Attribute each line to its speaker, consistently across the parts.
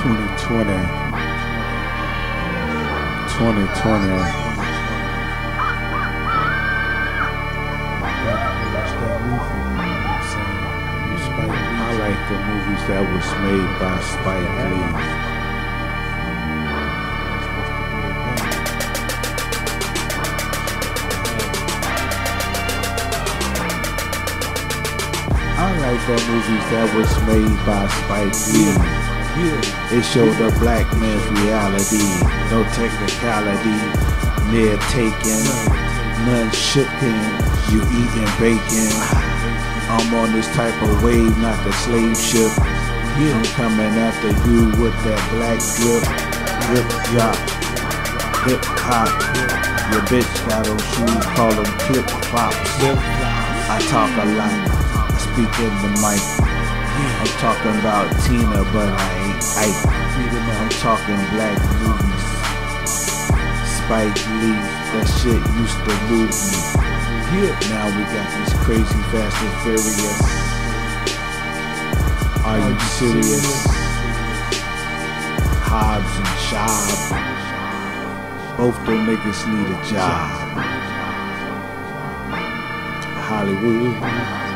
Speaker 1: 2020. 2020. I like the movies that was made by Spike Lee. I like the movies that was made by Spike Lee. It showed a black man's reality, no technicality, near taken, none shooken, you eating bacon. I'm on this type of wave, not the slave ship. I'm coming after you with that black drip, drip drop, hip hop. Your bitch got on shoes, call them flip flops. I talk a lot, I speak in the mic. I'm talking about Tina, but I ain't Ike. I'm talking black movies. Spike Lee, that shit used to move me. Now we got these crazy Fast and Furious. Are you serious? Hobbs and Shaw. Both them niggas need a job. Hollywood.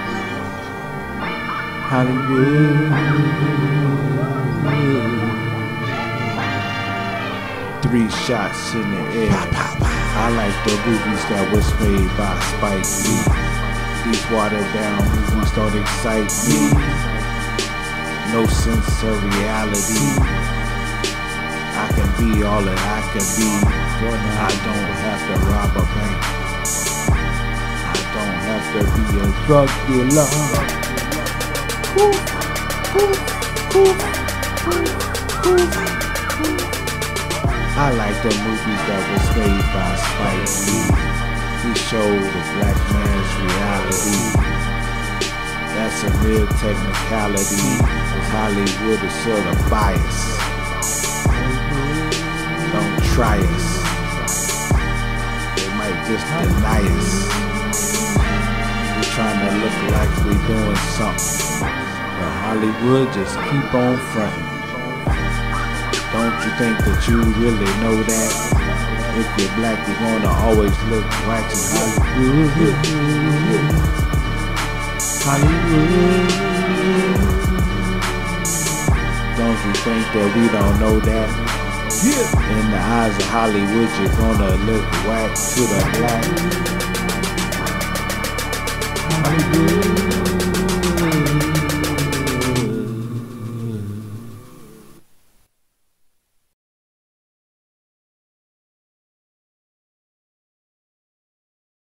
Speaker 1: Three shots in the air. I like the movies that was made by Spike Lee. These watered down movies don't excite me. No sense of reality. I can be all that I can be. I don't have to rob a bank. I don't have to be a drug dealer. I like the movies that was made by Spike Lee. He showed the black man's reality. That's a real technicality. Cause Hollywood is sort of biased. Don't try us. They might just deny us. Trying to look like we're doing something. But Hollywood just keep on fronting. Don't you think that you really know that? If you're black, you're gonna always look white in Hollywood. Hollywood. Don't you think that we don't know that? In the eyes of Hollywood, you're gonna look white to the black. Hollywood.